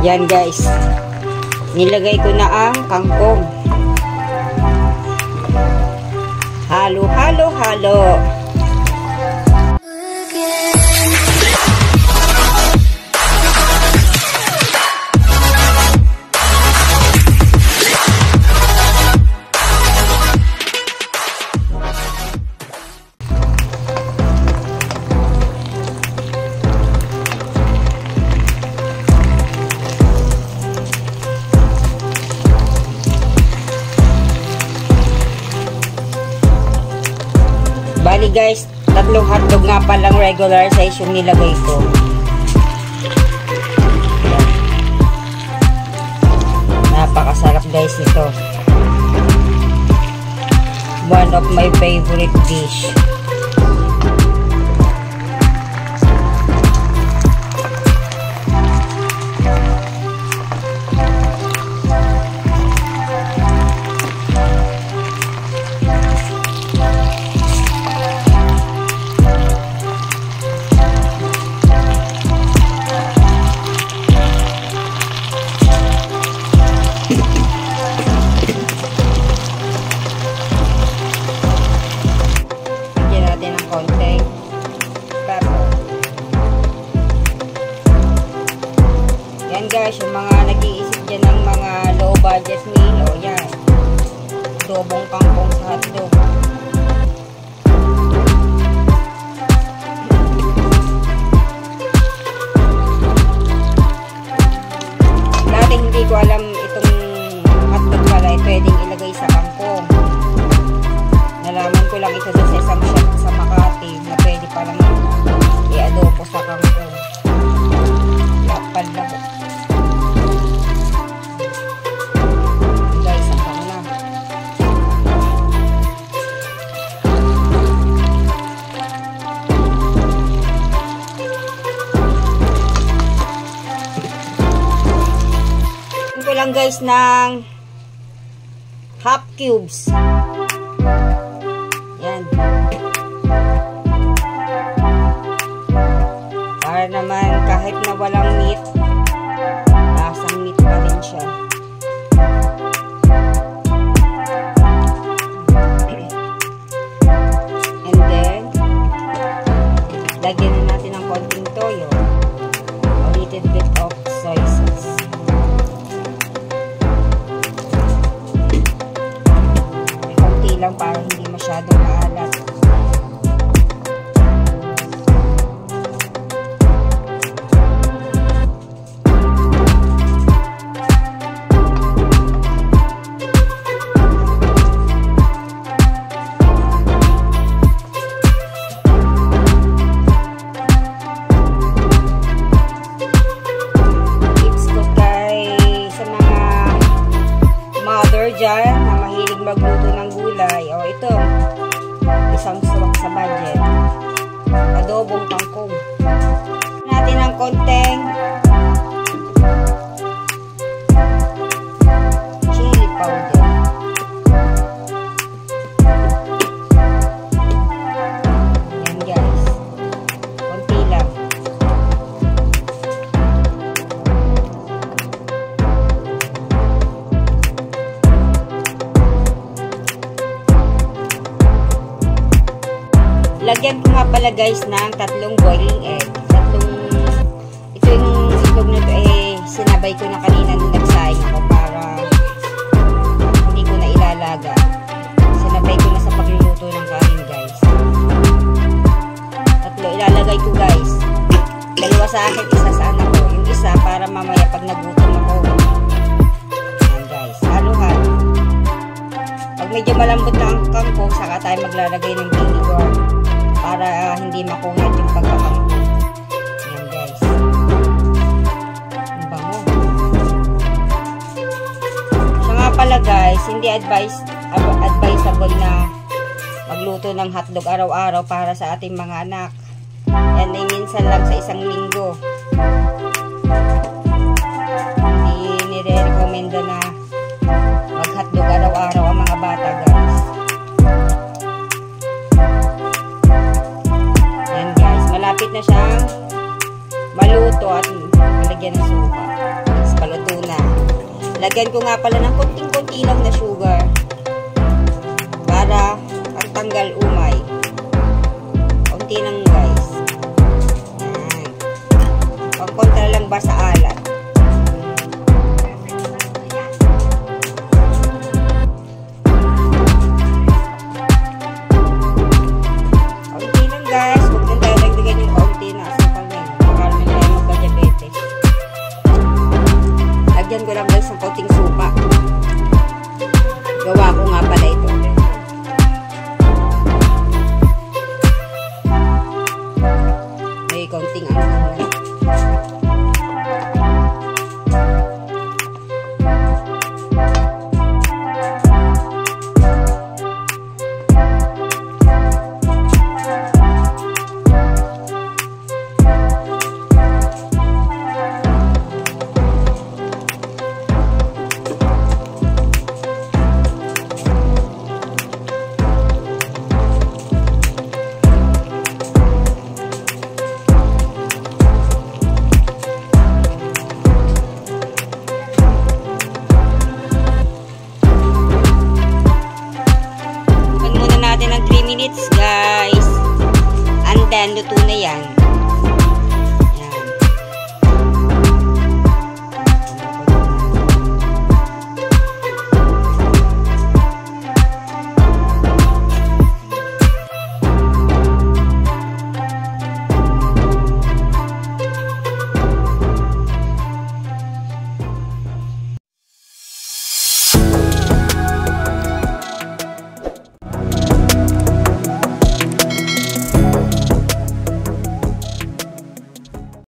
Yan guys. Nilagay ko na ang kangkong. Halo, halo, halo. Guys, tatlong hotdog nga palang regular size yung nilagay ko. Napakasarap guys ito. One of my favorite dish. Budget meal, o yan. Dobong kangkong sa lang guys ng half cubes. Yan. Para naman kahit na walang meat, lasang meat pa rin siya. And then, lagyan lang para hindi masyadong maalat. Sa budget. Adobong kangkong. Natin ng konting Guys ng tatlong boiling egg. Tatlong, ito yung itlog na to eh, sinabay ko na kanina nung nagsaing ako para hindi ko na ilalaga. Sinabay ko na sa pagluluto ng kanin guys. Tatlo ilalagay ko guys. Dalawa sa akin, isa sa anak ko. Yung isa para mamaya pag nagutom ako. Yan guys, halo-halo. Pag medyo malambot na ang kangkong, saka tayo maglalagay ng vinegar para hindi makunat yung pagkakangkong. Ayan guys. Ang nga pala guys, hindi advice, ab- advisable na magluto ng hotdog araw-araw para sa ating mga anak. Yan ay minsan lang sa isang linggo. Hindi nire-recommenda na Lagyan ko nga pala ng konting-konti lang na sugar para pagtanggal umay. Konti lang guys. Yan. Pagkontra lang ba. Brian.